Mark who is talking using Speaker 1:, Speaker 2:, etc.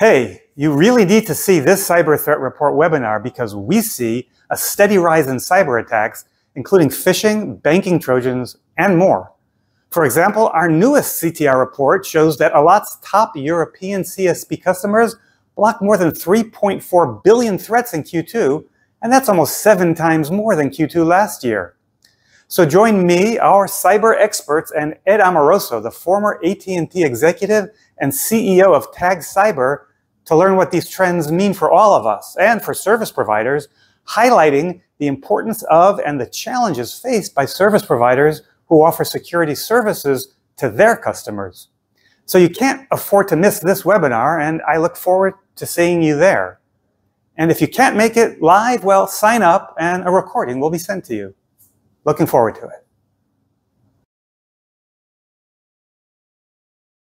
Speaker 1: Hey, you really need to see this Cyber Threat Report webinar because we see a steady rise in cyber attacks, including phishing, banking trojans, and more. For example, our newest CTR report shows that Allot's top European CSP customers blocked more than 3.4 billion threats in Q2, and that's almost seven times more than Q2 last year. So join me, our cyber experts, and Ed Amoroso, the former AT&T executive and CEO of TAG Cyber, to learn what these trends mean for all of us and for service providers, highlighting the importance of and the challenges faced by service providers who offer security services to their customers. So you can't afford to miss this webinar, and I look forward to seeing you there. And if you can't make it live, well, sign up and a recording will be sent to you. Looking forward to it.